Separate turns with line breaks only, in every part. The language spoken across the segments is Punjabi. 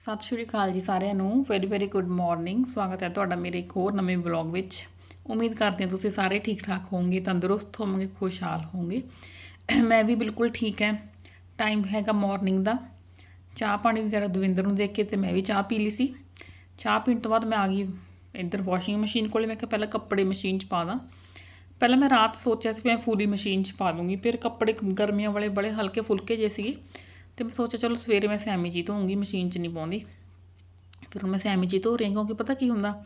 ਸਤਿ ਸ਼੍ਰੀ ਅਕਾਲ ਜੀ ਸਾਰਿਆਂ ਨੂੰ। ਵੈਰੀ ਵੈਰੀ ਗੁੱਡ ਮਾਰਨਿੰਗ ਸਵਾਗਤ ਹੈ ਤੁਹਾਡਾ ਮੇਰੇ ਇੱਕ ਹੋਰ ਨਵੇਂ ਵਲੌਗ ਵਿੱਚ। ਉਮੀਦ ਕਰਦੇ ਹਾਂ ਤੁਸੀਂ ਸਾਰੇ ਠੀਕ ਠਾਕ ਹੋਵੋਗੇ, ਤੰਦਰੁਸਤ ਹੋਵੋਗੇ, ਖੁਸ਼ਹਾਲ ਹੋਵੋਗੇ। ਮੈਂ ਵੀ ਬਿਲਕੁਲ ਠੀਕ ਹੈ। ਟਾਈਮ ਹੈਗਾ ਮਾਰਨਿੰਗ ਦਾ। ਚਾਹ ਪਾਣੀ ਵਗੈਰਾ ਦਵਿੰਦਰ ਨੂੰ ਦੇਖ ਕੇ ਤੇ ਮੈਂ ਵੀ ਚਾਹ ਪੀ ਲਈ ਸੀ। ਚਾਹ ਪੀਣ ਤੋਂ ਬਾਅਦ ਮੈਂ ਆ ਗਈ ਇੱਧਰ ਵਾਸ਼ਿੰਗ ਮਸ਼ੀਨ ਕੋਲੇ। ਮੈਂ ਕਿਹਾ ਪਹਿਲਾਂ ਕੱਪੜੇ ਮਸ਼ੀਨ 'ਚ ਪਾ ਦਾਂ। ਪਹਿਲਾਂ ਮੈਂ ਰਾਤ ਸੋਚਿਆ ਸੀ ਮੈਂ ਫੂਲੀ ਮਸ਼ੀਨ 'ਚ ਪਾ ਦੂੰਗੀ। ਫਿਰ ਕੱਪੜੇ ਗਰਮੀਆਂ ਵਾਲੇ ਬੜੇ ਹਲਕੇ ਫੁਲਕੇ ਜੇ ਸੀਗੇ। ਤੇ ਮੈਂ ਸੋਚਿਆ ਚਲੋ ਸਵੇਰੇ ਮੈਂ ਸੈਮੀ ਜੀ ਧੋਉਂਗੀ ਮਸ਼ੀਨ 'ਚ ਨਹੀਂ ਪਾਉਂਦੀ। ਫਿਰ ਹੁਣ ਮੈਂ ਸੈਮੀ ਜੀ ਧੋ ਰਹੀ ਹਾਂ, ਕਿਉਂਕਿ ਪਤਾ ਕੀ ਹੁੰਦਾ,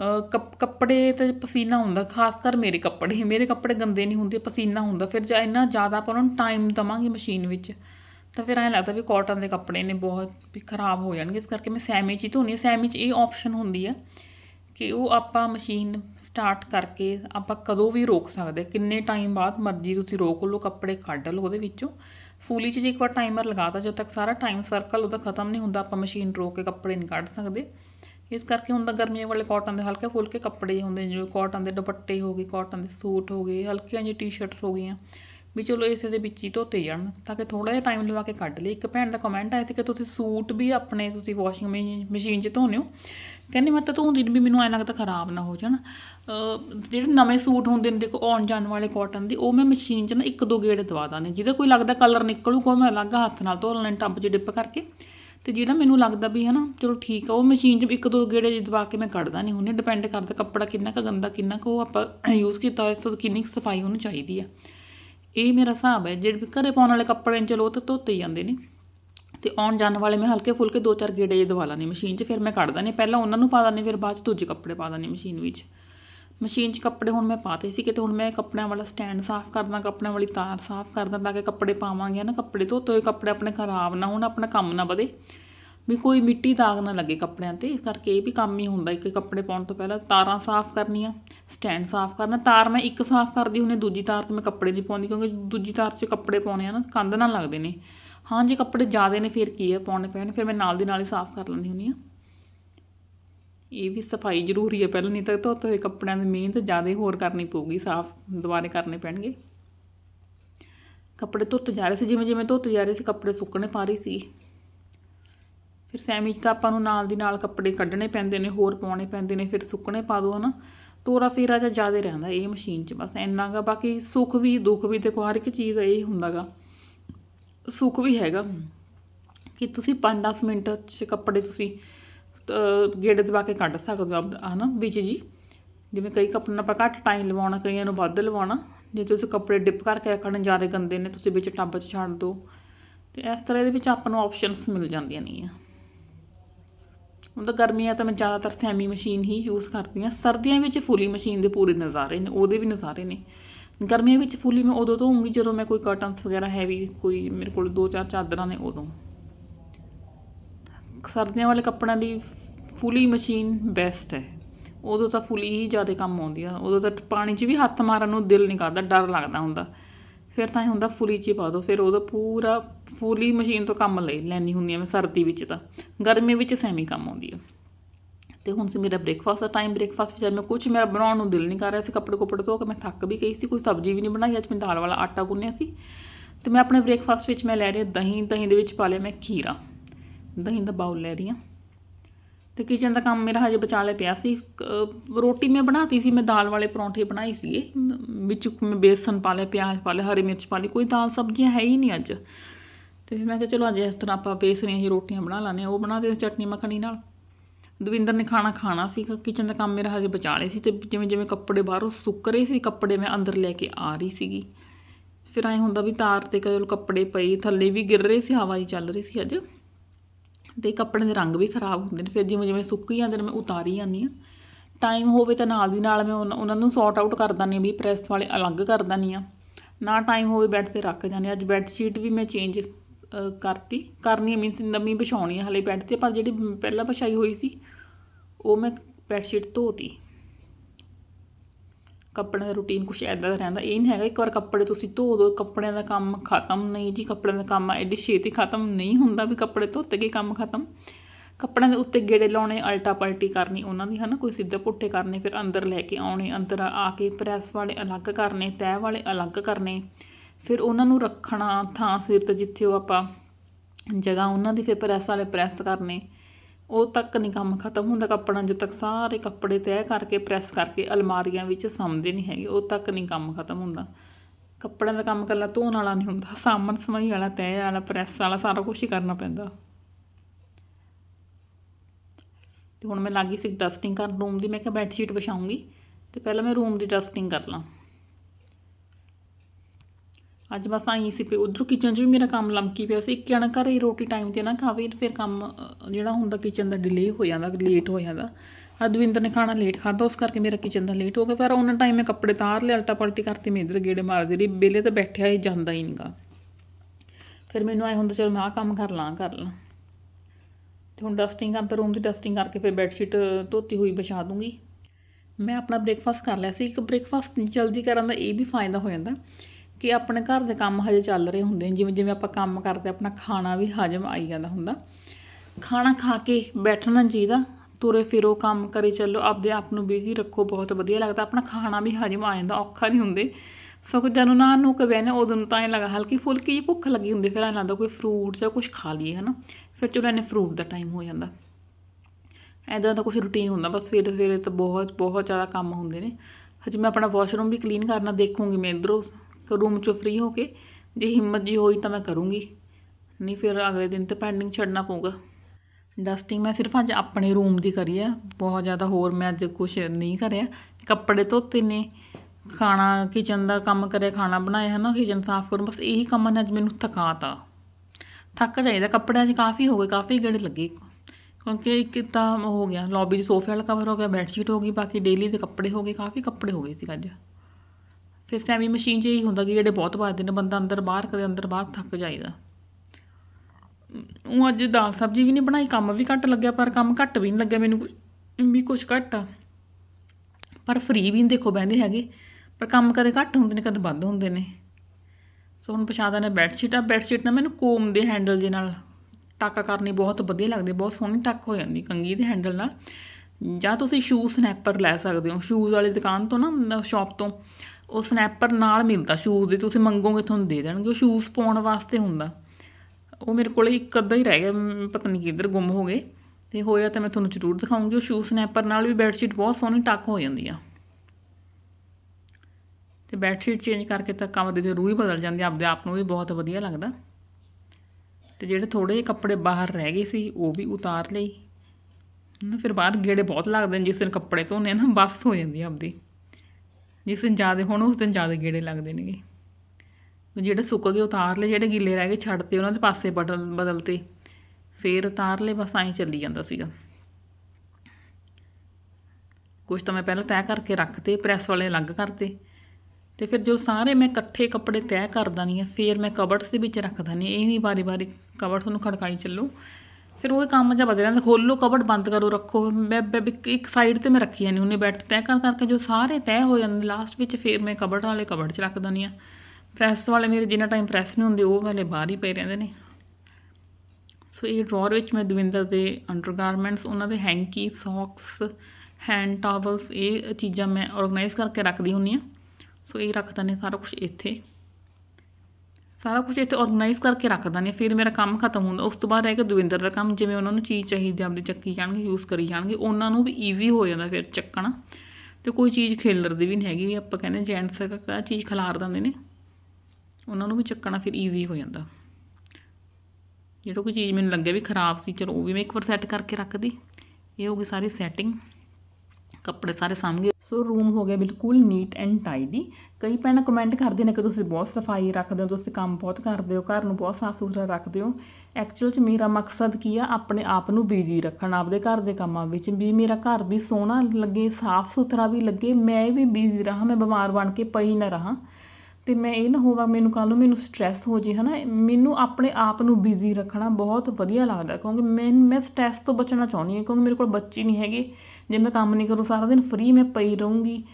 ਅਹ ਕੱਪੜੇ ਤੇ ਪਸੀਨਾ ਹੁੰਦਾ, ਖਾਸ ਕਰ ਮੇਰੇ ਕੱਪੜੇ। ਮੇਰੇ ਕੱਪੜੇ ਗੰਦੇ ਨਹੀਂ ਹੁੰਦੇ, ਪਸੀਨਾ ਹੁੰਦਾ। ਫਿਰ ਜੇ ਇੰਨਾ ਜ਼ਿਆਦਾ ਆਪਾਂ ਉਹਨਾਂ ਨੂੰ ਟਾਈਮ ਦਵਾਂਗੇ ਮਸ਼ੀਨ ਵਿੱਚ, ਤਾਂ ਫਿਰ ਐਂ ਲੱਗਦਾ ਵੀ ਕਾਟਨ ਦੇ ਕੱਪੜੇ ਨੇ ਬਹੁਤ ਵੀ ਖਰਾਬ ਹੋ ਜਾਣਗੇ। ਇਸ ਕਰਕੇ ਮੈਂ ਸੈਮੀ 'ਚ ਹੀ ਧੋਨੀ ਸੈਮੀ 'ਚ ਇਹ ਆਪਸ਼ਨ ਹੁੰਦੀ ਹੈ ਕਿ ਉਹ ਆਪਾਂ ਮਸ਼ੀਨ ਸਟਾਰਟ ਕਰਕੇ ਆਪਾਂ ਕਦੋਂ ਵੀ ਰੋਕ ਸਕਦੇ ਕਿੰਨੇ ਟਾਈਮ ਬਾਅਦ ਮਰਜ਼ੀ ਤੁਸੀਂ ਰੋਕ ਲਓ, ਕੱਪੜੇ ਕੱਢ ਲਓ ਉਹਦੇ ਵਿੱਚੋਂ। ਫੂਲੀ 'ਚ ਜੇ ਇੱਕ ਵਾਰ ਟਾਈਮਰ ਲਗਾਤਾ, ਜਦੋਂ ਤੱਕ ਸਾਰਾ ਟਾਈਮ ਸਰਕਲ ਉਹਦਾ ਖਤਮ ਨਹੀਂ ਹੁੰਦਾ, ਆਪਾਂ ਮਸ਼ੀਨ ਰੋਕ ਕੇ ਕੱਪੜੇ ਨਹੀਂ ਕੱਢ ਸਕਦੇ। ਇਸ ਕਰਕੇ ਹੁਣ ਤਾਂ ਗਰਮੀਆਂ ਵਾਲੇ ਕਾਟਨ ਦੇ ਹਲਕੇ ਫੁਲਕੇ ਕੱਪੜੇ ਹੁੰਦੇ ਜਿਵੇਂ ਕਾਟਨ ਦੇ ਦੁਪੱਟੇ ਹੋ ਗਏ ਕਾਟਨ ਦੇ ਸੂਟ ਹੋ ਗਏ, ਹਲਕੀਆਂ ਜਿਹੀ ਟੀ-ਸ਼ਰਟਸ ਹੋ ਗਈਆਂ। ਵੀ ਚਲੋ ਇਸੇ ਦੇ ਵਿੱਚ ਹੀ ਧੋਤੇ ਜਾਣ, ਤਾਂ ਕਿ ਥੋੜਾ ਜਿਹਾ ਟਾਈਮ ਲਵਾ ਕੇ ਕੱਢ ਲਈ ਇੱਕ ਭੈਣ ਦਾ ਕਮੈਂਟ ਆਇਆ ਸੀ ਕਿ ਤੁਸੀਂ ਸੂਟ ਵੀ ਆਪਣੇ ਤੁਸੀਂ ਵਾਸ਼ਿੰਗ ਮਸ਼ੀਨ 'ਚ ਧੋਨੇ ਹੋ। ਕਹਿੰਦੇ ਮੈਂ ਤਾਂ ਧੋਂਦੀ ਨਹੀਂ ਵੀ ਮੈਨੂੰ ਐਂ ਲੱਗਦਾ ਖਰਾਬ ਨਾ ਹੋ ਜਾਣ। ਜਿਹੜੇ ਨਵੇਂ ਸੂਟ ਹੁੰਦੇ ਨੇ, ਦੇਖੋ ਆਉਣ ਜਾਣ ਵਾਲੇ ਕਾਟਨ ਦੇ, ਉਹ ਮੈਂ ਮਸ਼ੀਨ 'ਚ ਨਾ ਇੱਕ ਦੋ ਗੇੜੇ ਦਵਾ ਦਾਂ ਨੇ ਜਿਹਦਾ ਕੋਈ ਲੱਗਦਾ ਕਲਰ ਨਿਕਲੂਗਾ, ਉਹ ਮੈਂ ਅਲੱਗ ਹੱਥ ਨਾਲ ਧੋ ਲੈਣ, ਟੱਬ 'ਚ ਡਿੱਪ ਕਰਕੇ। ਤੇ ਜਿਹੜਾ ਮੈਨੂੰ ਲੱਗਦਾ ਵੀ ਹਨਾ, ਚਲੋ ਠੀਕ ਆ, ਉਹ ਮਸ਼ੀਨ 'ਚ ਇੱਕ ਦੋ ਗੇੜੇ ਦਵਾ ਕੇ ਮੈਂ ਕੱਢਦਾ ਨਹੀਂ ਹੁੰਦੀ ਡਿਪੈਂਡ ਕਰਦਾ ਕੱਪੜਾ ਕਿੰਨਾ ਕੁ ਗੰਦਾ, ਕਿੰਨਾ ਕੁ ਉਹ ਆਪਾਂ ਯੂਜ਼ ਕੀਤਾ ਹੋਇਆ ਸੋ ਕਿੰਨੀ ਕੁ ਸਫ਼ਾਈ ਉਹਨੂੰ ਚਾਹੀਦੀ ਆ। ਇਹ ਮੇਰਾ ਹਿਸਾਬ ਹੈ, ਜਿਹੜੇ ਵੀ ਘਰੇ ਪਾਉਣ ਵਾਲੇ ਕੱਪੜੇ ਨੇ ਚਲੋ ਉਹ ਤਾਂ ਧੋਤੇ ਹੀ ਜਾਂਦੇ ਨੇ। ਤੇ ਆਉਣ ਜਾਣ ਵਾਲੇ ਮੈਂ ਹਲਕੇ ਫੁਲਕੇ ਦੋ ਚਾਰ ਗੇੜੇ ਜੇ ਦਵਾ ਲਾਂਗੀ ਮਸ਼ੀਨ 'ਚ, ਫਿਰ ਮੈਂ ਕੱਢ ਨਹੀਂ ਪਹਿਲਾਂ ਉਹਨਾਂ ਨੂੰ ਪਾ ਦਾਂਗੀ ਫਿਰ ਬਾਅਦ 'ਚ ਦੂਜੇ ਕੱਪੜੇ ਪਾ ਦਾਂਗੀ ਮਸ਼ੀਨ ਵਿੱਚ। ਮਸ਼ੀਨ 'ਚ ਕੱਪੜੇ ਹੁਣ ਮੈਂ ਪਾਤੇ ਸੀ ਕਿਤੇ ਹੁਣ ਮੈਂ ਕੱਪੜਿਆਂ ਵਾਲਾ ਸਟੈਂਡ ਸਾਫ਼ ਕਰਦਾ ਕੱਪੜਿਆਂ ਵਾਲੀ ਤਾਰ ਸਾਫ਼ ਕਰਦਾ ਤਾਂ ਕਿ ਕੱਪੜੇ ਪਾਵਾਂਗੇ ਨਾ ਕੱਪੜੇ ਧੋਤੇ ਹੋਏ ਕੱਪੜੇ ਆਪਣੇ ਖਰਾਬ ਨਾ ਹੋਣ, ਆਪਣਾ ਕੰਮ ਨਾ ਵਧੇ। ਵੀ ਕੋਈ ਮਿੱਟੀ ਦਾਗ ਨਾ ਲੱਗੇ ਕੱਪੜਿਆਂ ਤੇ ਇਸ ਕਰਕੇ ਇਹ ਵੀ ਕੰਮ ਹੀ ਹੁੰਦਾ, ਇੱਕ ਕੱਪੜੇ ਪਾਉਣ ਤੋਂ ਪਹਿਲਾਂ ਤਾਰਾਂ ਸਾਫ਼ ਕਰਨੀਆਂ, ਸਟੈਂਡ ਸਾਫ਼ ਕਰਨਾ। ਤਾਰ ਮੈਂ ਇੱਕ ਸਾਫ਼ ਕਰਦੀ ਹੁੰਦੀ ਦੂਜੀ ਤਾਰ ਤੇ ਮੈਂ ਕੱਪੜੇ ਨਹੀਂ ਪਾਉਂਦੀ, ਕਿਉਂਕਿ ਦੂਜੀ ਤਾਰ 'ਚ ਕੱਪੜੇ ਪਾਉਣੇ ਆ ਨਾ, ਕੰਧ ਨਾਲ ਲੱਗਦੇ ਨੇ। ਹਾਂ, ਜੇ ਕੱਪੜੇ ਜ਼ਿਆਦੇ ਨੇ, ਫਿਰ ਕੀ ਹੈ ਪਾਉਣੇ ਪੈਣ, ਫਿਰ ਮੈਂ ਨਾਲ ਦੀ ਨਾਲ ਹੀ ਸਾਫ਼ ਕਰ ਲੈਂਦੀ ਹੁੰਦੀ ਆ ਇਹ ਵੀ ਸਫ਼ਾਈ ਜ਼ਰੂਰੀ ਹੈ ਪਹਿਲਾਂ, ਨਹੀਂ ਤਾਂ ਧੋਤੇ ਹੋਏ ਕੱਪੜਿਆਂ ਦੀ ਮਿਹਨਤ ਜ਼ਿਆਦਾ ਹੋਰ ਕਰਨੀ ਪਊਗੀ, ਸਾਫ਼ ਦੁਬਾਰੇ ਕਰਨੇ ਪੈਣਗੇ। ਕੱਪੜੇ ਧੁੱਤ ਜਾ ਰਹੇ ਸੀ ਜਿਵੇਂ ਜਿਵੇਂ ਧੁੱਤ ਜਾ ਰਹੇ ਸੀ, ਕੱਪੜੇ ਸੁੱਕਣੇ ਪਾ ਰਹੀ ਸੀ। ਫਿਰ ਸੈਮੀ 'ਚ ਤਾਂ ਆਪਾਂ ਨੂੰ ਨਾਲ ਦੀ ਨਾਲ ਕੱਪੜੇ ਕੱਢਣੇ ਪੈਂਦੇ ਨੇ, ਹੋਰ ਪਾਉਣੇ ਪੈਂਦੇ ਨੇ, ਫਿਰ ਸੁੱਕਣੇ ਪਾ ਦੋ ਹਨਾ। ਤੋਰਾ ਫੇਰਾ ਜਿਹਾ ਜ਼ਿਆਦਾ ਰਹਿੰਦਾ ਇਹ ਮਸ਼ੀਨ 'ਚ ਬਸ, ਇੰਨਾ ਗਾ ਬਾਕੀ ਸੁੱਖ ਵੀ, ਦੁੱਖ ਵੀ ਦੇਖੋ, ਹਰ ਇੱਕ ਚੀਜ਼ ਦਾ ਇਹ ਹੁੰਦਾਗਾ ਸੁੱਖ ਵੀ ਹੈਗਾ। ਕਿ ਤੁਸੀਂ 5-10 ਮਿੰਟ 'ਚ ਕੱਪੜੇ ਤੁਸੀਂ ਗੇੜੇ ਦਵਾ ਕੇ ਕੱਢ ਸਕਦੇ ਹੋ ਆਪਦਾ, ਹਨਾ, ਵਿੱਚ ਜੀ। ਜਿਵੇਂ ਕਈ ਕੱਪੜੇ ਨੂੰ ਆਪਾਂ ਘੱਟ ਟਾਈਮ ਲਵਾਉਣਾ, ਕਈਆਂ ਨੂੰ ਵੱਧ ਲਵਾਉਣਾ। ਜੇ ਤੁਸੀਂ ਕੱਪੜੇ ਡਿਪ ਕਰਕੇ ਰੱਖਣ ਜ਼ਿਆਦਾ ਗੰਦੇ ਨੇ, ਤੁਸੀਂ ਵਿੱਚ ਟੱਬ 'ਚ ਛੱਡ ਦਿਓ ਤੇ ਇਸ ਤਰ੍ਹਾਂ ਇਹਦੇ ਵਿੱਚ ਆਪਾਂ ਨੂੰ ਆਪਸ਼ਨਸ ਮਿਲ ਜਾਂਦੀਆਂ ਨੇ ਆ ਹੁਣ ਤਾਂ ਗਰਮੀਆਂ ਤਾਂ ਮੈਂ ਜ਼ਿਆਦਾਤਰ ਸੈਮੀ ਮਸ਼ੀਨ ਹੀ ਯੂਜ਼ ਕਰਦੀ ਹਾਂ। ਸਰਦੀਆਂ ਵਿੱਚ ਫੁੱਲੀ ਮਸ਼ੀਨ ਦੇ ਪੂਰੇ ਨਜ਼ਾਰੇ ਨੇ, ਉਹਦੇ ਵੀ ਨਜ਼ਾਰੇ ਨੇ। ਗਰਮੀਆਂ ਵਿੱਚ ਫੁੱਲੀ ਮੈਂ ਉਦੋਂ ਧੋਉਂਗੀ ਜਦੋਂ ਮੈਂ ਕੋਈ ਕਰਟਨਸ ਵਗੈਰਾ ਹੈਵੀ ਕੋਈ ਮੇਰੇ ਕੋਲ ਦੋ ਚਾਰ ਚਾਦਰਾਂ ਨੇ ਉਦੋਂ। ਸਰਦੀਆਂ ਵਾਲੇ ਕੱਪੜਿਆਂ ਦੀ ਫੁੱਲੀ ਮਸ਼ੀਨ ਬੈਸਟ ਹੈ। ਉਦੋਂ ਤਾਂ ਫੁੱਲੀ ਹੀ ਜ਼ਿਆਦਾ ਕੰਮ ਆਉਂਦੀ ਆ। ਉਦੋਂ ਤਾਂ ਪਾਣੀ 'ਚ ਵੀ ਹੱਥ ਮਾਰਨ ਨੂੰ ਦਿਲ ਨਹੀਂ ਕਰਦਾ, ਡਰ ਲੱਗਦਾ ਹੁੰਦਾ। ਫਿਰ ਤਾਂ ਇਹ ਹੁੰਦਾ ਫੁਲੀ 'ਚ ਹੀ ਪਾ ਦਿਓ ਫਿਰ ਉਹਦਾ ਪੂਰਾ ਫੁੱਲੀ ਮਸ਼ੀਨ ਤੋਂ ਕੰਮ ਲੈ ਲੈਣੀ ਹੁੰਦੀ ਆ ਮੈਂ ਸਰਦੀ ਵਿੱਚ ਤਾਂ, ਗਰਮੀ ਵਿੱਚ ਸੈਮੀ ਕੰਮ ਆਉਂਦੀ ਆ। ਤੇ ਹੁਣ ਸੀ ਮੇਰਾ ਬ੍ਰੇਕਫਾਸਟ ਦਾ ਟਾਈਮ ਬ੍ਰੇਕਫਾਸਟ ਵਿੱਚ ਮੈਂ ਕੁਝ ਮੇਰਾ ਬਣਾਉਣ ਨੂੰ ਦਿਲ ਨਹੀਂ ਕਰ ਰਿਹਾ ਸੀ, ਕੱਪੜੇ ਕੁੱਪੜੇ ਧੋ ਕੇ ਮੈਂ ਥੱਕ ਵੀ ਗਈ ਸੀ, ਕੋਈ ਸਬਜ਼ੀ ਵੀ ਨਹੀਂ ਬਣਾਈ, ਅੱਜ ਮੈਂ ਦਾਲ ਵਾਲਾ ਆਟਾ ਗੁੰਨਿਆ ਸੀ। ਤੇ ਮੈਂ ਆਪਣੇ ਬ੍ਰੇਕਫਾਸਟ ਵਿੱਚ ਮੈਂ ਲੈ ਰਹੀ ਦਹੀਂ ਦਹੀਂ ਦੇ ਵਿੱਚ ਪਾ ਲਿਆ ਮੈਂ ਖੀਰਾ। ਦਹੀਂ ਦਾ ਬਾਉਲ ਲੈ ਰਹੀ ਹਾਂ। ਤੇ ਕਿਚਨ ਦਾ ਕੰਮ ਮੇਰਾ ਹਜੇ ਵਿਚਾਲੇ ਪਿਆ ਸੀ। ਰੋਟੀ ਮੈਂ ਬਣਾਤੀ ਸੀ, ਮੈਂ ਦਾਲ ਵਾਲੇ ਪਰੌਂਠੇ ਬਣਾਏ ਸੀਗੇ। ਵਿੱਚ ਮੈਂ ਬੇਸਨ ਪਾ ਲਿਆ, ਪਿਆਜ਼ ਪਾ ਲਿਆ, ਹਰੀ ਮਿਰਚ ਪਾ ਲਈ, ਕੋਈ ਦਾਲ ਸਬਜ਼ੀਆਂ ਹੈ ਹੀ ਨਹੀਂ ਅੱਜ। ਤੇ ਫਿਰ ਮੈਂ ਕਿਹਾ ਚਲੋ ਅੱਜ ਇਸ ਤਰ੍ਹਾਂ ਆਪਾਂ ਬੇਸਣੀਆਂ ਹੀ ਰੋਟੀਆਂ ਬਣਾ ਲਾਂਦੇ ਹਾਂ। ਉਹ ਬਣਾ ਦੇ ਚਟਨੀ ਮੱਖਣੀ ਨਾਲ। ਦਵਿੰਦਰ ਨੇ ਖਾਣਾ ਖਾਣਾ ਸੀ ਕਿਚਨ ਦਾ ਕੰਮ ਮੇਰਾ ਹਜੇ ਵਿਚਾਲੇ ਸੀ ਤੇ ਜਿਵੇਂ ਜਿਵੇਂ ਕੱਪੜੇ ਬਾਹਰੋਂ ਸੁੱਕ ਰਹੇ ਸੀ, ਕੱਪੜੇ ਮੈਂ ਅੰਦਰ ਲੈ ਕੇ ਆ ਰਹੀ ਸੀਗੀ। ਫਿਰ ਐਂ ਹੁੰਦਾ ਵੀ ਤਾਰ ਤੇ ਕਦੇ ਕੱਪੜੇ ਪਏ, ਥੱਲੇ ਵੀ ਗਿਰ ਰਹੇ ਸੀ, ਹਵਾ ਹੀ ਚੱਲ ਰਹੀ ਸੀ ਅੱਜ। ਤੇ ਕੱਪੜੇ ਦੇ ਰੰਗ ਵੀ ਖਰਾਬ ਹੁੰਦੇ ਨੇ, ਫਿਰ ਜਿਵੇਂ ਜਿਵੇਂ ਸੁੱਕੀ ਜਾਂਦੇ ਨੇ, ਮੈਂ ਉਤਾਰੀ ਜਾਂਦੀ ਹਾਂ। ਟਾਈਮ ਹੋਵੇ ਤਾਂ ਨਾਲ ਦੀ ਨਾਲ ਮੈਂ ਉਹਨਾਂ ਉਹਨਾਂ ਨੂੰ ਸੌਰਟ ਆਊਟ ਕਰ ਦਿੰਦੀ ਹਾਂ ਵੀ ਪ੍ਰੈਸ ਵਾਲੇ ਅਲੱਗ ਕਰ ਦਿੰਦੀ ਹਾਂ। ਨਾ ਟਾਈਮ ਹੋਵੇ ਬੈੱਡ ਤੇ ਰੱਖ ਜਾਂਦੇ ਹਾਂ। ਅੱਜ ਬੈੱਡ ਸ਼ੀਟ ਵੀ ਮੈਂ ਚੇਂਜ ਕਰਤੀ। ਕਰਨੀ ਮੀਨਸ ਨਵੀਂ ਵਿਛਾਉਣੀ ਹੈ ਹਲੇ ਬੈੱਡ ਤੇ, ਪਰ ਜਿਹੜੀ ਪਹਿਲਾਂ ਵਿਛਾਈ ਹੋਈ ਸੀ, ਉਹ ਮੈਂ ਬੈੱਡ ਸ਼ੀਟ ਧੋਤੀ। ਕੱਪੜਿਆਂ ਦਾ ਰੂਟੀਨ ਕੁਛ ਐਦਾਂ ਦਾ ਰਹਿੰਦਾ, ਇਹ ਨਹੀਂ ਹੈਗਾ ਇੱਕ ਵਾਰ ਕੱਪੜੇ ਤੁਸੀਂ ਧੋ ਦਿਓ ਕੱਪੜਿਆਂ ਦਾ ਕੰਮ ਖਤਮ ਨਹੀਂ ਜੀ, ਕੱਪੜਿਆਂ ਦਾ ਕੰਮ ਐਡੀ ਛੇਤੀ ਖਤਮ ਨਹੀਂ ਹੁੰਦਾ ਵੀ ਕੱਪੜੇ ਧੋਤੇ ਗਏ ਕੰਮ ਖਤਮ। ਕੱਪੜਿਆਂ ਦੇ ਉੱਤੇ ਗੇੜੇ ਲਾਉਣੇ ਅਲਟਾ ਪਲਟੀ ਕਰਨੀ, ਉਹਨਾਂ ਦੀ ਹਨਾ, ਕੋਈ ਸਿੱਧੇ ਪੁੱਠੇ ਕਰਨੇ, ਫਿਰ ਅੰਦਰ ਲੈ ਕੇ ਆਉਣੇ, ਅੰਦਰ ਆ ਕੇ ਪ੍ਰੈਸ ਵਾਲੇ ਅਲੱਗ ਕਰਨੇ, ਤਹਿ ਵਾਲੇ ਅਲੱਗ ਕਰਨੇ, ਫਿਰ ਉਹਨਾਂ ਨੂੰ ਰੱਖਣਾ ਥਾਂ ਸਿਰ ਤੇ ਜਿੱਥੇ ਉਹ ਆਪਾਂ ਜਗ੍ਹਾ, ਉਹਨਾਂ ਦੀ ਫਿਰ ਪ੍ਰੈਸ ਵਾਲੇ ਪ੍ਰੈਸ ਕਰਨੇ। ਉਹ ਤੱਕ ਨਹੀਂ ਕੰਮ ਖਤਮ ਹੁੰਦਾ। ਕੱਪੜਾਂ ਜਦ ਤੱਕ ਸਾਰੇ ਕੱਪੜੇ ਤੈਅ ਕਰਕੇ, ਪ੍ਰੈਸ ਕਰਕੇ ਅਲਮਾਰੀਆਂ ਵਿੱਚ ਸਮਦੇ ਨਹੀਂ ਹੈਗੇ, ਉਹ ਤੱਕ ਨਹੀਂ ਕੰਮ ਖਤਮ ਹੁੰਦਾ। ਕੱਪੜਿਆਂ ਦਾ ਕੰਮ ਇਕੱਲਾ ਧੋਣ ਵਾਲਾ ਨਹੀਂ ਹੁੰਦਾ, ਸਾਮਨ ਸਮਾਈ ਵਾਲਾ, ਤੈਅ ਵਾਲਾ, ਪ੍ਰੈਸ ਵਾਲਾ, ਸਾਰਾ ਕੁਝ ਹੀ ਕਰਨਾ ਪੈਂਦਾ। ਤੇ ਹੁਣ ਮੈਂ ਲੱਗੀ ਸੀ ਡਸਟਿੰਗ ਕਰਨ ਰੂਮ ਦੀ। ਮੈਂ ਕਿਹਾ ਬੈੱਡ ਸ਼ੀਟ ਵਿਛਾਉਂਗੀ ਤੇ ਪਹਿਲਾਂ ਮੈਂ ਰੂਮ ਦੀ ਡਸਟਿੰਗ ਕਰ ਲਾਂ। ਅੱਜ ਬਸ ਆਈ ਸੀ ਪਈ ਉਧਰ ਕਿਚਨ 'ਚ ਵੀ ਮੇਰਾ ਕੰਮ ਲੰਮਕੀ ਪਿਆ ਸੀ। ਇੱਕ ਜਣਾ ਹੀ ਰੋਟੀ ਟਾਈਮ ਤੇ ਨਾ ਖਾਵੇ ਤੇ ਫਿਰ ਕੰਮ ਜਿਹੜਾ ਹੁੰਦਾ ਕਿਚਨ ਦਾ ਡਿਲੇ ਹੋ ਜਾਂਦਾ ਲੇਟ ਹੋ ਜਾਂਦਾ। ਅਦਵਿੰਦਰ ਨੇ ਖਾਣਾ ਲੇਟ ਖਾਦਾ ਉਸ ਕਰਕੇ ਮੇਰਾ ਕਿਚਨ ਦਾ ਲੇਟ ਹੋ ਗਿਆ। ਪਰ ਉਹਨਾਂ ਟਾਈਮ ਮੈਂ ਕੱਪੜੇ ਤਾਰ ਲਿਆ ਅਲਟਾ ਪਲਟੀ ਕਰਤੀ, ਮੈਂ ਇੱਧਰ ਗੇੜੇ ਮਾਰਦੀ ਰਹੀ। ਬੇਲੇ ਤਾਂ ਬੈਠਿਆ ਹੀ ਜਾਂਦਾ ਹੀ ਨਹੀਂਗਾ ਫਿਰ ਮੈਨੂੰ ਆਏ ਹੁੰਦਾ, ਚਲੋ ਮੈਂ ਆਹ ਕੰਮ ਕਰ ਲਾਂ ਕਰ ਲਾਂ। ਤੇ ਹੁਣ ਡਸਟਿੰਗ ਕਰਤਾ ਰੂਮ ਦੀ ਡਸਟਿੰਗ ਕਰਕੇ ਫਿਰ ਬੈੱਡ ਸ਼ੀਟ ਧੋਤੀ ਹੋਈ, ਵਿਛਾ ਦੂੰਗੀ। ਮੈਂ ਆਪਣਾ ਬ੍ਰੇਕਫਾਸਟ ਕਰ ਲਿਆ ਸੀ। ਇੱਕ ਬ੍ਰੇਕਫਾਸਟ ਜਲਦੀ ਕਰਨ ਦਾ ਇਹ ਵੀ ਫਾਇਦਾ ਹੋ ਜਾਂਦਾ। ਕਿ ਆਪਣੇ ਘਰ ਦੇ ਕੰਮ ਹਜੇ ਚੱਲ ਰਹੇ ਹੁੰਦੇ ਨੇ ਜਿਵੇਂ ਜਿਵੇਂ ਆਪਾਂ ਕੰਮ ਕਰਦੇ, ਆਪਣਾ ਖਾਣਾ ਵੀ ਹਜਮ ਆਈ ਜਾਂਦਾ ਹੁੰਦਾ। ਖਾਣਾ ਖਾ ਕੇ ਬੈਠਣਾ ਨੀ ਚਾਹੀਦਾ, ਤੁਰੇ ਫਿਰੋ, ਕੰਮ ਕਰੇ ਚੱਲੋ, ਆਪਦੇ ਆਪ ਨੂੰ ਬਿਜ਼ੀ ਰੱਖੋ, ਬਹੁਤ ਵਧੀਆ ਲੱਗਦਾ। ਆਪਣਾ ਖਾਣਾ ਵੀ ਹਜਮ ਆ ਜਾਂਦਾ, ਔਖਾ ਨਹੀਂ ਹੁੰਦੇ। ਸਗੋਂ ਜਦੋਂ ਨਾ ਨੂੰ ਕੇ ਬਹਿਨੇ ਉਦੋਂ ਤਾਂ ਇਹ ਲੱਗਾ ਹਲਕੀ ਫੁਲਕੀ ਜਿਹੀ ਭੁੱਖ ਲੱਗੀ ਹੁੰਦੀ, ਫਿਰ ਐਂ ਲੱਗਦਾ ਕੋਈ ਫਰੂਟ ਜਾਂ ਕੁਝ ਖਾ ਲਈਏ, ਹਨਾ। ਫਿਰ ਚਲੋ ਇਹਨੇ ਫਰੂਟ ਦਾ ਟਾਈਮ ਹੋ ਜਾਂਦਾ। ਐਦਾਂ ਦਾ ਕੁਝ ਰੁਟੀਨ ਹੁੰਦਾ, ਬਸ ਸਵੇਰੇ ਸਵੇਰੇ ਤਾਂ ਬਹੁਤ ਬਹੁਤ ਜ਼ਿਆਦਾ ਕੰਮ ਹੁੰਦੇ ਨੇ। ਹਜੇ ਮੈਂ ਆਪਣਾ ਵਾਸ਼ਰੂਮ ਵੀ ਕਲੀਨ ਕਰਨਾ ਦੇਖੂੰਗੀ ਮੈਂ ਇੱਧਰੋਂ। ਰੂਮ ਚੋਂ ਫ੍ਰੀ ਹੋ ਕੇ, ਜੇ ਹਿੰਮਤ ਜੀ ਹੋਈ ਤਾਂ ਮੈਂ ਕਰੂੰਗੀ। ਨਹੀਂ ਫਿਰ ਅਗਲੇ ਦਿਨ ਤੇ ਪੈਂਡਿੰਗ ਛੱਡਣਾ ਪਊਗਾ। ਡਸਟਿੰਗ ਮੈਂ ਸਿਰਫ ਅੱਜ ਆਪਣੇ ਰੂਮ ਦੀ ਕਰੀ ਆ। ਬਹੁਤ ਜ਼ਿਆਦਾ ਹੋਰ ਮੈਂ ਅੱਜ ਕੁਝ ਨਹੀਂ ਕਰਿਆ। ਕੱਪੜੇ ਧੋਤੇ ਨੇ, ਖਾਣਾ ਕਿਚਨ ਦਾ ਕੰਮ ਕਰਿਆ, ਖਾਣਾ ਬਣਾਇਆ ਹੈ ਨਾ ਕਿਚਨ ਸਾਫ਼ ਕਰੂੰ ਬਸ ਇਹੀ ਕੰਮ ਨੇ ਅੱਜ ਮੈਨੂੰ ਥਕਾਤਾ। ਥੱਕ ਜਾਈਦਾ ਕੱਪੜਿਆਂ 'ਚ ਕਾਫੀ ਹੋ ਗਏ, ਕਾਫੀ ਗੇੜੇ ਲੱਗੇ। ਕਿਉਂਕਿ ਇੱਕ ਤਾਂ ਹੋ ਗਿਆ ਲੌਬੀ 'ਚ ਸੋਫੇ ਵਾਲਾ ਕਵਰ ਹੋ ਗਿਆ ਬੈੱਡ ਸ਼ੀਟ ਹੋ ਗਈ, ਬਾਕੀ ਡੇਲੀ ਦੇ ਕੱਪੜੇ ਹੋ ਗਏ, ਕਾਫੀ ਕੱਪੜੇ ਹੋ ਗਏ ਸੀ ਅੱਜ। ਫਿਰ ਸੈਮੀ ਮਸ਼ੀਨ 'ਚ ਇਹੀ ਹੁੰਦਾ ਕਿ ਜਿਹੜੇ ਬਹੁਤ ਵੱਜਦੇ ਨੇ, ਬੰਦਾ ਅੰਦਰ ਬਾਹਰ, ਕਦੇ ਅੰਦਰ ਬਾਹਰ ਥੱਕ ਜਾਈਦਾ। ਉਹ ਅੱਜ ਦਾਲ ਸਬਜ਼ੀ ਵੀ ਨਹੀਂ ਬਣਾਈ, ਕੰਮ ਵੀ ਘੱਟ ਲੱਗਿਆ, ਪਰ ਕੰਮ ਘੱਟ ਵੀ ਨਹੀਂ ਲੱਗਿਆ ਮੈਨੂੰ ਕੁਛ- ਵੀ ਕੁਝ ਘੱਟ ਆ। ਪਰ ਫ੍ਰੀ ਵੀ ਨਹੀਂ ਦੇਖੋ ਬਹਿੰਦੇ ਹੈਗੇ, ਪਰ ਕੰਮ ਕਦੇ ਘੱਟ ਹੁੰਦੇ ਨੇ, ਕਦੇ ਵੱਧ ਹੁੰਦੇ ਨੇ। ਸੋ ਹੁਣ ਪਛਾਦਾ ਨੇ ਬੈੱਡਸ਼ੀਟ ਆ ਬੈੱਡਸ਼ੀਟ ਨਾ ਮੈਨੂੰ ਕੋਮ ਦੇ ਹੈਂਡਲ ਦੇ ਨਾਲ ਟੱਕ ਕਰਨੀ ਬਹੁਤ ਵਧੀਆ ਲੱਗਦੀ, ਬਹੁਤ ਸੋਹਣੀ ਟੱਕ ਹੋ ਜਾਂਦੀ ਕੰਗੀ ਦੇ ਹੈਂਡਲ ਨਾਲ। ਜਾਂ ਤੁਸੀਂ ਸ਼ੂ ਸਨੈਪਰ ਲੈ ਸਕਦੇ ਹੋ ਸ਼ੂਜ਼ ਵਾਲੀ ਦੁਕਾਨ ਤੋਂ ਨਾ, ਸ਼ਾਪ ਤੋਂ ਉਹ ਸਨੈਪਰ ਨਾਲ ਮਿਲਦਾ ਸ਼ੂਜ਼ ਦੇ ਤੁਸੀਂ ਮੰਗੋਗੇ ਤੁਹਾਨੂੰ ਦੇ ਦੇਣਗੇ। ਉਹ ਸ਼ੂਜ਼ ਪਾਉਣ ਵਾਸਤੇ ਹੁੰਦਾ। ਉਹ ਮੇਰੇ ਕੋਲ ਇੱਕ ਅੱਧਾ ਹੀ ਰਹਿ ਗਿਆ ਮ, ਪਤਾ ਨਹੀਂ ਕਿੱਧਰ ਗੁੰਮ ਹੋ ਗਏ। ਤੇ ਹੋਇਆ ਤਾਂ ਮੈਂ ਤੁਹਾਨੂੰ ਜ਼ਰੂਰ ਦਿਖਾਉਂਗੀ। ਉਹ ਸ਼ੂਜ਼ ਸਨੈਪਰ ਨਾਲ ਵੀ ਬੈੱਡਸ਼ੀਟ ਬਹੁਤ ਸੋਹਣੀ ਟੱਕ ਹੋ ਜਾਂਦੀ ਆ। ਤੇ ਬੈੱਡਸ਼ੀਟ ਚੇਂਜ ਕਰਕੇ ਤਾਂ ਕਮਰੇ ਦੀ ਰੂਹ ਹੀ ਬਦਲ ਜਾਂਦੀ ਆਪਦੇ ਆਪ ਨੂੰ ਵੀ ਬਹੁਤ ਵਧੀਆ ਲੱਗਦਾ। ਤੇ ਜਿਹੜੇ ਥੋੜੇ ਜਿਹੇ ਕੱਪੜੇ ਬਾਹਰ ਰਹਿ ਗਏ ਸੀ ਉਹ ਵੀ ਉਤਾਰ ਲਈ। ਨਾ ਫਿਰ ਬਾਹਰ ਗੇੜੇ ਬਹੁਤ ਲੱਗਦੇ ਨੇ। ਜਿਸ ਦਿਨ ਕੱਪੜੇ ਧੋਨੇ ਨਾ ਬਸ ਹੋ ਜਾਂਦੀ ਆਪਦੀ। ਜਿਸ ਦਿਨ ਜ਼ਿਆਦਾ, ਹੋਣ ਉਸ ਦਿਨ ਜ਼ਿਆਦਾ ਗੇੜੇ ਲੱਗਦੇ ਨੇਗੇ। ਜਿਹੜੇ ਸੁੱਕ ਗਏ ਉਤਾਰ ਲਏ ਜਿਹੜੇ ਗਿੱਲੇ ਰਹਿ ਗਏ ਛੱਡ ਤੇ ਉਹਨਾਂ ਦੇ ਪਾਸੇ ਬਦਲ, ਬਦਲਤੇ। ਫੇਰ ਉਤਾਰ ਲਏ ਬਸ ਐਂ ਚੱਲੀ ਜਾਂਦਾ ਸੀਗਾ। ਕੁਝ ਤਾਂ ਮੈਂ ਪਹਿਲਾਂ ਤੈਅ ਕਰਕੇ ਰੱਖਤੇ, ਪ੍ਰੈਸ ਵਾਲੇ ਅਲੱਗ ਕਰਤੇ। ਤੇ ਫਿਰ ਜੋ ਸਾਰੇ ਮੈਂ ਇਕੱਠੇ ਕੱਪੜੇ ਤੈਅ ਕਰਦਾ ਨਹੀਂ ਆ, ਫਿਰ ਮੈਂ ਕਬਰਡਸ ਦੇ ਵਿੱਚ ਰੱਖਦਾ ਨਹੀਂ ਇਹ ਨਹੀਂ ਵਾਰੀ-ਵਾਰੀ ਕਬਰਡ ਨੂੰ ਖੜਕਾਈ ਚੱਲੋ। ਫਿਰ ਉਹ ਕੰਮ ਜਿਹਾ ਬਦਲ ਜਾਂਦਾ ਖੋਲੋ ਕਬਰਡ ਬੰਦ ਕਰੋ, ਰੱਖੋ। ਮੈਂ ਮੈਂ ਇੱਕ- ਇੱਕ ਸਾਈਡ ਤੇ ਮੈਂ ਰੱਖੀ ਨਹੀਂ ਉਹਨੇ ਬੈਠ ਤੈਅ ਕਰ ਕਰਕੇ ਜੋ ਸਾਰੇ ਤੈਅ ਹੋ ਜਾਂਦੇ ਲਾਸਟ ਵਿੱਚ ਫਿਰ ਮੈਂ ਕਬਰਡ ਵਾਲੇ ਕਬਰਡ 'ਚ ਰੱਖ ਦਣੀ ਆ ਪ੍ਰੈਸ ਵਾਲੇ ਮੇਰੇ ਜਿੰਨਾ ਟਾਈਮ ਪ੍ਰੈਸ ਨਹੀਂ ਹੁੰਦੇ, ਉਹ ਵਾਲੇ ਬਾਹਰ ਹੀ ਪਏ ਰਹਿੰਦੇ ਨੇ। ਸੋ ਇਹ ਡਰਾਅਰ ਵਿੱਚ ਮੈਂ ਦਵਿੰਦਰ ਦੇ ਅੰਡਰਗਾਰਮੈਂਟਸ ਉਹਨਾਂ ਦੇ ਹੈਂਕੀ ਸੌਕਸ ਹੈਂਡ ਟਾਵਲਸ ਇਹ ਚੀਜ਼ਾਂ ਮੈਂ ਆਰਗੇਨਾਈਜ਼ ਕਰਕੇ ਰੱਖਦੀ ਹੁੰਨੀ ਆ ਸੋ ਇਹ ਰੱਖਦਾ ਨੇ ਸਾਰਾ ਕੁਝ ਇੱਥੇ। ਸਾਰਾ ਕੁਝ ਇੱਥੇ ਆਰਗੇਨਾਈਜ਼ ਕਰਕੇ ਰੱਖਦਾ ਨੇ, ਫਿਰ ਮੇਰਾ ਕੰਮ ਖਤਮ ਹੁੰਦਾ, ਉਸ ਤੋਂ ਬਾਅਦ ਰਹਿ ਗਿਆ ਦਵਿੰਦਰ ਦਾ ਕੰਮ, ਜਿਵੇਂ ਉਹਨਾਂ ਨੂੰ ਚੀਜ਼ ਚਾਹੀਦੀ ਆਪਦੀ ਚੱਕੀ ਜਾਣਗੇ ਯੂਜ਼ ਕਰੀ ਜਾਣਗੇ, ਉਹਨਾਂ ਨੂੰ ਵੀ ਈਜ਼ੀ ਹੋ ਜਾਂਦਾ ਫਿਰ ਚੱਕਣਾ। ਤੇ ਕੋਈ ਚੀਜ਼ ਖੇਲਰਦੀ ਵੀ ਨਹੀਂ ਹੈਗੀ, ਵੀ ਆਪਾਂ ਕਹਿੰਦੇ ਜੈਂਟਸ ਆ ਚੀਜ਼ ਖਿਲਾਰ ਦਿੰਦੇ ਨੇ, ਉਹਨਾਂ ਨੂੰ ਵੀ ਚੱਕਣਾ ਫਿਰ ਈਜ਼ੀ ਹੋ ਜਾਂਦਾ। ਜਿਹੜਾ ਕੋਈ ਚੀਜ਼ ਮੈਨੂੰ ਲੱਗਿਆ ਵੀ ਖਰਾਬ ਸੀ, ਚਲੋ ਉਹ ਵੀ ਮੈਂ ਇੱਕ ਵਾਰ ਸੈੱਟ ਕਰਕੇ ਰੱਖਦੀ, ਇਹ ਹੋ ਗਈ ਸਾਰੀ ਸੈਟਿੰਗ ਕੱਪੜੇ ਸਾਰੇ ਸਾਂਭ ਸੋ ਰੂਮ ਹੋ ਗਿਆ ਬਿਲਕੁਲ ਨੀਟ ਐਂਡ ਟਾਈਡੀ ਕਈ ਭੈਣਾਂ ਕਮੈਂਟ ਕਰਦੇ ਨੇ ਕਿ ਤੁਸੀਂ ਬਹੁਤ ਸਫ਼ਾਈ ਰੱਖਦੇ ਹੋ, ਤੁਸੀਂ ਕੰਮ ਬਹੁਤ ਕਰਦੇ ਹੋ, ਘਰ ਨੂੰ ਬਹੁਤ ਸਾਫ਼ ਸੁਥਰਾ ਰੱਖਦੇ ਹੋ। ਐਕਚੁਅਲ 'ਚ ਮੇਰਾ ਮਕਸਦ ਕੀ ਆ? ਆਪਣੇ ਆਪ ਨੂੰ ਬਿਜ਼ੀ ਰੱਖਣਾ, ਆਪਦੇ ਘਰ ਦੇ ਕੰਮਾਂ ਵਿੱਚ। ਵੀ ਮੇਰਾ ਘਰ ਵੀ ਸੋਹਣਾ ਲੱਗੇ, ਸਾਫ਼ ਸੁਥਰਾ ਵੀ ਲੱਗੇ, ਮੈਂ ਵੀ ਬਿਜ਼ੀ ਰਹਾ, ਮੈਂ ਬਿਮਾਰ ਬਣ ਕੇ ਪਈ ਨਾ ਰਹਾ। ਤੇ ਮੈਂ ਇਹ ਨਾ ਹੋਵਾ, ਮੈਨੂੰ ਕੱਲ ਨੂੰ ਮੈਨੂੰ ਸਟ੍ਰੈਸ ਹੋ ਜੇ, ਹਨਾ? ਮੈਨੂੰ ਆਪਣੇ ਆਪ ਨੂੰ ਬਿਜ਼ੀ ਰੱਖਣਾ ਬਹੁਤ ਵਧੀਆ ਲੱਗਦਾ, ਕਿਉਂਕਿ ਮੈਂ ਮੈਂ ਸਟ੍ਰੈਸ ਤੋਂ ਬਚਣਾ ਚਾਹੁੰਦੀ ਹਾਂ, ਕਿਉਂਕਿ ਮੇਰੇ ਕੋਲ ਬੱਚੇ ਨਹੀਂ ਹੈਗੇ। ਜੇ ਮੈਂ ਕੰਮ ਨਹੀਂ ਕਰੂੰ, ਸਾਰਾ ਦਿਨ ਫ੍ਰੀ ਮੈਂ ਪਈ ਰਹੂੰਗੀ,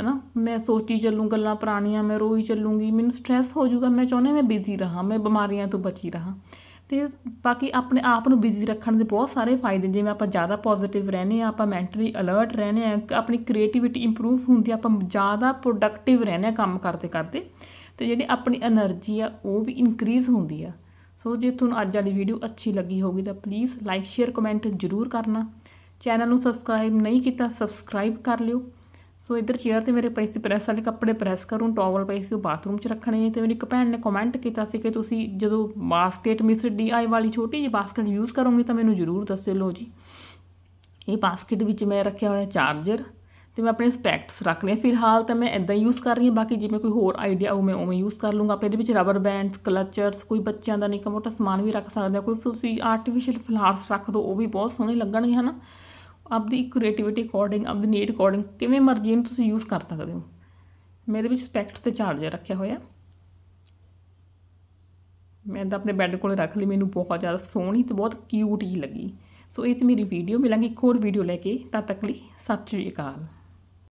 ਹਨਾ? ਮੈਂ ਸੋਚੀ ਚੱਲੂ, ਗੱਲਾਂ ਪੁਰਾਣੀਆਂ, ਮੈਂ ਰੋਈ ਚੱਲੂੰਗੀ, ਮੈਨੂੰ ਸਟ੍ਰੈਸ ਹੋ ਜਾਊਗਾ, ਮੈਂ ਚਾਹੁੰਦੀ ਮੈਂ ਬਿਜ਼ੀ ਰਹਾ, ਮੈਂ ਬਿਮਾਰੀਆਂ ਤੋਂ ਬਚੀ ਰਹਾ। ਤੇ ਬਾਕੀ ਆਪਣੇ ਆਪ ਨੂੰ ਬਿਜ਼ੀ ਰੱਖਣ ਦੇ ਬਹੁਤ ਸਾਰੇ ਫਾਇਦੇ ਜਿਵੇਂ ਆਪਾਂ ਜ਼ਿਆਦਾ ਪੋਜ਼ਿਟਿਵ ਰਹਨੇ ਆ ਆਪਾਂ ਮੈਂਟਲੀ ਅਲਰਟ ਰਹਨੇ ਆ ਆਪਣੀ ਕ੍ਰੀਏਟੀਵਿਟੀ ਇੰਪਰੂਵ ਹੁੰਦੀ ਆ, ਆਪਾਂ ਜ਼ਿਆਦਾ ਪ੍ਰੋਡਕਟਿਵ ਰਹਨੇ ਆ ਕੰਮ ਕਰਦੇ ਕਰਦੇ, ਤੇ ਜਿਹੜੀ ਆਪਣੀ એનર્ਜੀ ਆ, ਉਹ ਵੀ ਇਨਕਰੀਜ਼ ਹੁੰਦੀ ਆ। ਸੋ ਜੇ ਤੁਹਾਨੂੰ ਅੱਜ ਵਾਲੀ ਵੀਡੀਓ ਅੱਛੀ ਲੱਗੀ ਹੋਗੀ ਤਾਂ ਪਲੀਜ਼ ਲਾਈਕ ਸ਼ੇਅਰ ਕਮੈਂਟ ਜ਼ਰੂਰ ਕਰਨਾ। ਚੈਨਲ ਨੂੰ ਸਬਸਕ੍ਰਾਈਬ ਨਹੀਂ ਕੀਤਾ ਸਬਸਕ੍ਰਾਈਬ ਕਰ ਲਿਓ। ਸੋ ਇੱਧਰ ਚੇਅਰ ਤੇ ਮੇਰੇ ਪਏ ਸੀ ਪ੍ਰੈਸ ਵਾਲੇ ਕੱਪੜੇ ਪ੍ਰੈਸ ਕਰੂੰ ਟਾਵਲ ਪਏ ਸੀ ਉਹ ਬਾਥਰੂਮ 'ਚ ਰੱਖਣੇ ਨੇ ਤੇ ਮੇਰੀ ਇੱਕ ਭੈਣ ਨੇ ਕਮੈਂਟ ਕੀਤਾ ਸੀ ਕਿ ਤੁਸੀਂ ਜਦੋਂ ਬਾਸਕਟ ਮਿਸ ਡੀ ਆਈ ਵਾਲੀ ਛੋਟੀ ਜਿਹੀ ਬਾਸਕਟ ਯੂਜ਼ ਕਰੋਗੇ ਤਾਂ ਮੈਨੂੰ ਜ਼ਰੂਰ ਦੱਸਿਓ ਲਓ ਜੀ। ਇਹ ਬਾਸਕਟ ਵਿੱਚ ਮੈਂ ਰੱਖਿਆ ਹੋਇਆ ਚਾਰਜਰ ਤੇ ਮੈਂ ਆਪਣੇ ਸਪੈਕਟਸ ਰੱਖ ਲਏ। ਫਿਲਹਾਲ ਤਾਂ ਮੈਂ ਇਦਾਂ ਯੂਜ਼ ਕਰ ਰਹੀ ਹਾਂ, ਬਾਕੀ ਜਿਵੇਂ ਕੋਈ ਹੋਰ ਆਈਡੀਆ ਉਹ ਮੈਂ ਉਵੇਂ ਯੂਜ਼ ਕਰ ਲੂੰਗਾ ਆਪਣੇ ਇਹਦੇ ਵਿੱਚ ਰਬਰ ਬੈਂਡਸ ਕਲਚਰਸ ਕੋਈ ਬੱਚਿਆਂ ਦਾ ਨਿੱਕਾ ਮੋਟਾ ਸਮਾਨ ਵੀ ਰੱਖ ਸਕਦੇ ਆ ਕੋਈ ਤੁਸੀਂ ਆਰਟੀਫੀਸ਼ੀਅਲ ਫਲਾਰਸ ਰੱਖ ਦਿਓ ਉਹ ਵੀ ਬਹੁਤ ਸੋਹਣੇ ਲੱਗਣਗੇ, ਹਨਾ? ਆਪਦੀ ਕ੍ਰੀਏਟੀਵਿਟੀ ਅਕੋਰਡਿੰਗ ਆਪਦੀ ਨੀਡ ਅਕੋਰਡਿੰਗ ਕਿਵੇਂ ਮਰਜ਼ੀ ਨੂੰ ਤੁਸੀਂ ਯੂਜ਼ ਕਰ ਸਕਦੇ ਹੋ। ਮੇਰੇ ਵਿੱਚ ਸਪੈਕਟਸ ਤੇ ਚਾਰਜਰ ਰੱਖਿਆ ਹੋਇਆ। ਮੈਂ ਤਾਂ ਆਪਣੇ ਬੈੱਡ ਕੋਲ ਰੱਖ ਲਈ, ਮੈਨੂੰ ਬਹੁਤ ਜ਼ਿਆਦਾ ਸੋਹਣੀ ਤੇ ਬਹੁਤ ਕਿਊਟ ਹੀ ਲੱਗੀ। ਸੋ ਇਸ ਮੇਰੀ ਵੀਡੀਓ ਮਿਲਾਂਗੇ ਇੱਕ ਹੋਰ ਵੀਡੀਓ ਲੈ ਕੇ। ਤਦ ਤੱਕ ਲਈ ਸਤਿ ਸ਼੍ਰੀ ਅਕਾਲ।